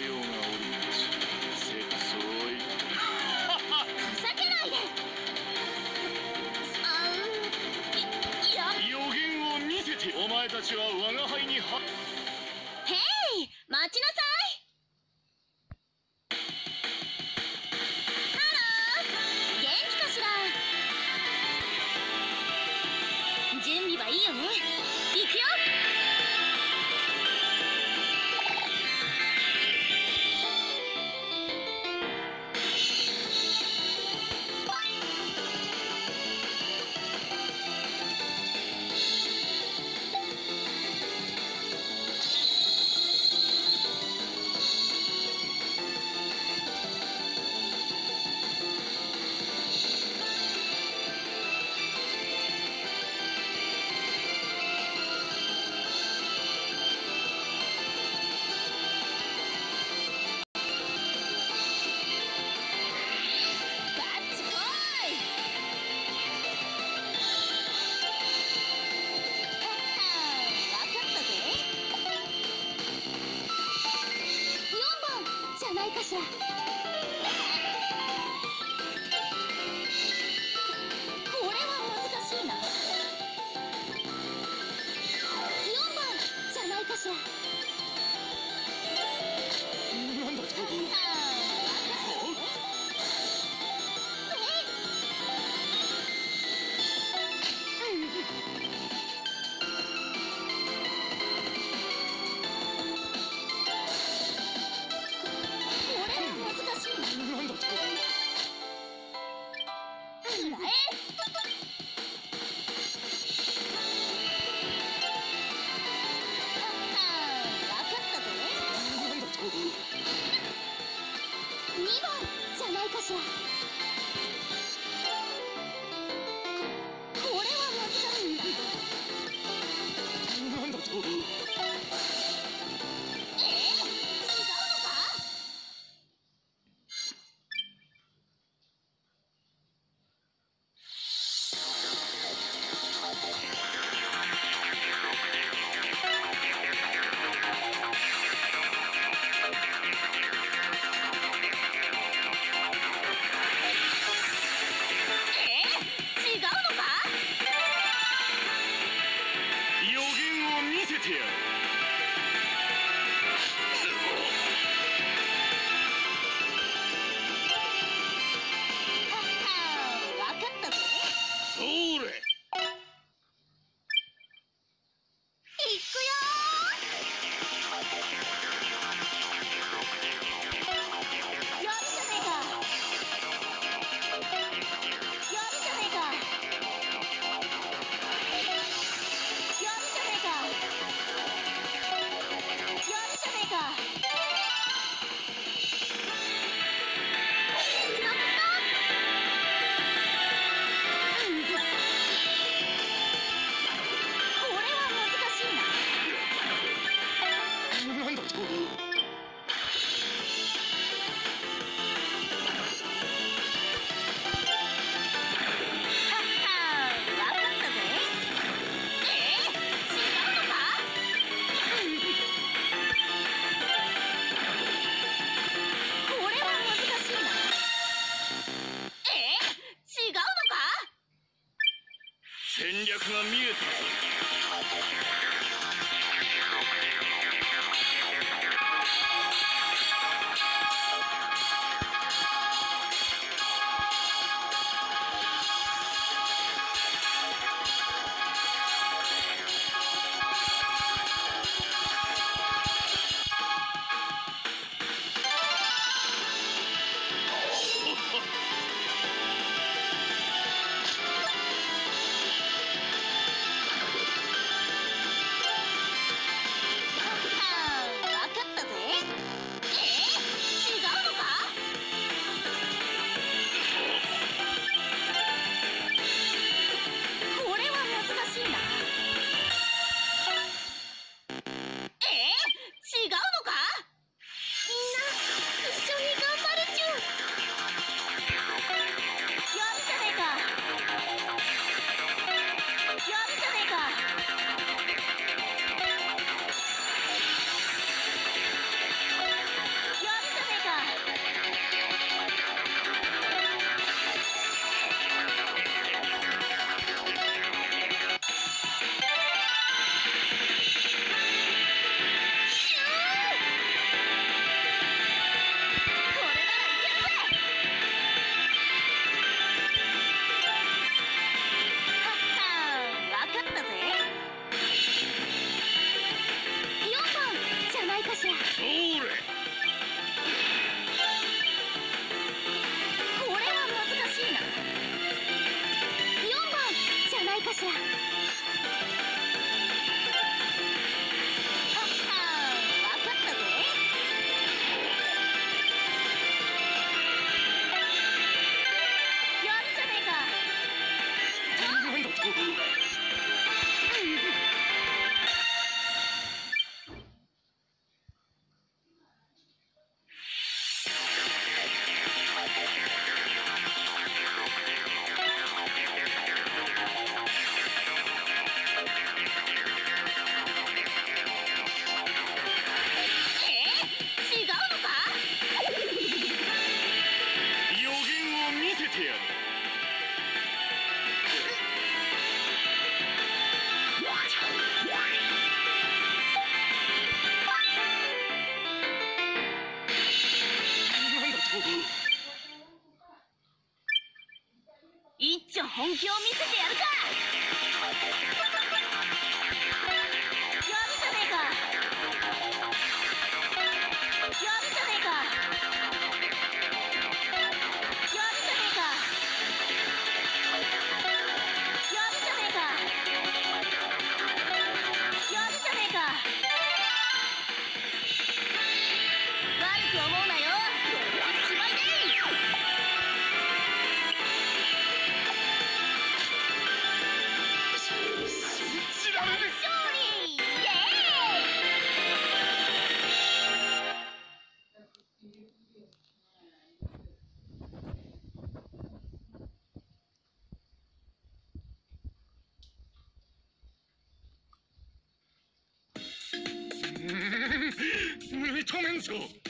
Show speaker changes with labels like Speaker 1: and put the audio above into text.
Speaker 1: ようおい
Speaker 2: けない。あ
Speaker 1: 予言を見せてお前たちは我が輩には
Speaker 2: へい待ちなさい準備はいいよねくよしょう。всех. 下。本気を見せてやるか！
Speaker 1: 聪明秀。